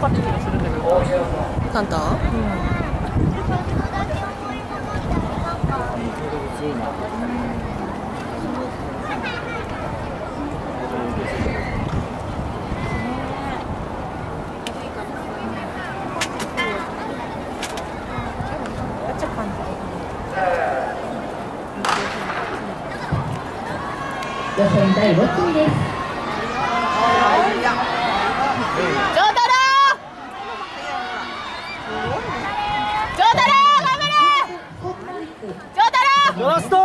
かった気がするん。だけどカンタめっちゃ感じ予選第6組ですラスト。